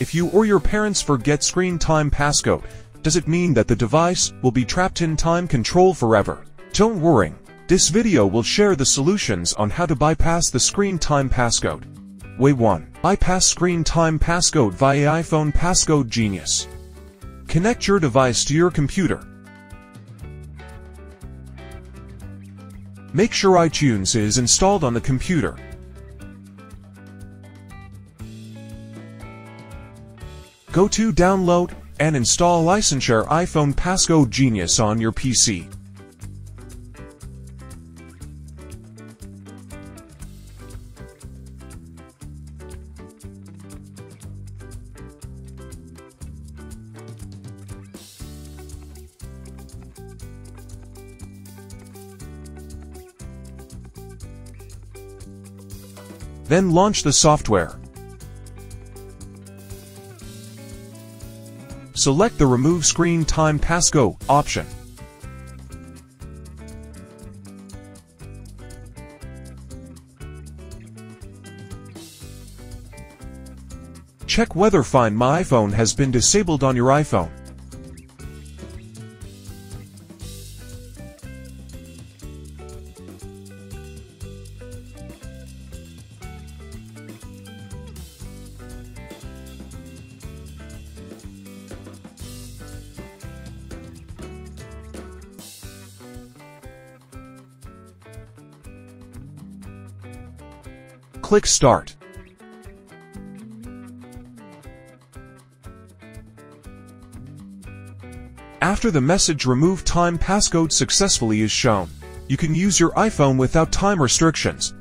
If you or your parents forget screen time passcode, does it mean that the device will be trapped in time control forever? Don't worry. This video will share the solutions on how to bypass the screen time passcode. Way 1. Bypass screen time passcode via iPhone Passcode Genius. Connect your device to your computer. Make sure iTunes is installed on the computer. Go to Download and install iSunshare iPhone Passcode Genius on your PC. Then launch the software. Select the Remove Screen Time Passcode option. Check whether Find My iPhone has been disabled on your iPhone. Click Start. After the message Remove Time Passcode successfully is shown, you can use your iPhone without time restrictions.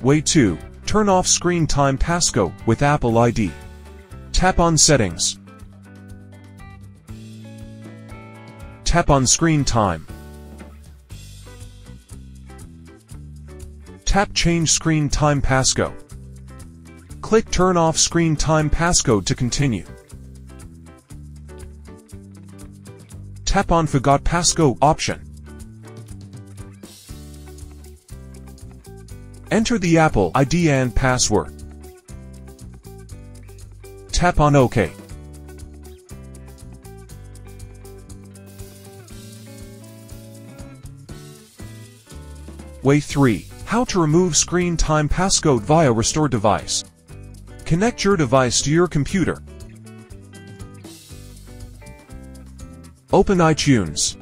Way 2. Turn off Screen Time Passcode with Apple ID. Tap on Settings. Tap on Screen Time. Tap Change Screen Time Passcode. Click Turn off Screen Time Passcode to continue. Tap on Forgot Passcode option. Enter the Apple ID and password. Tap on OK. Way 3. How to remove screen time passcode via Restore device. Connect your device to your computer. Open iTunes.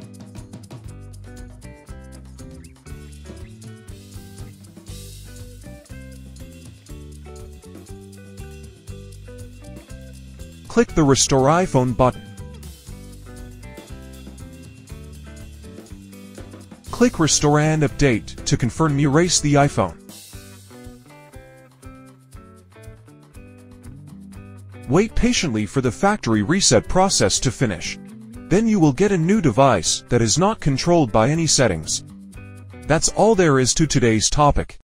Click the Restore iPhone button. Click Restore and Update to confirm erase the iPhone. Wait patiently for the factory reset process to finish. Then you will get a new device that is not controlled by any settings. That's all there is to today's topic.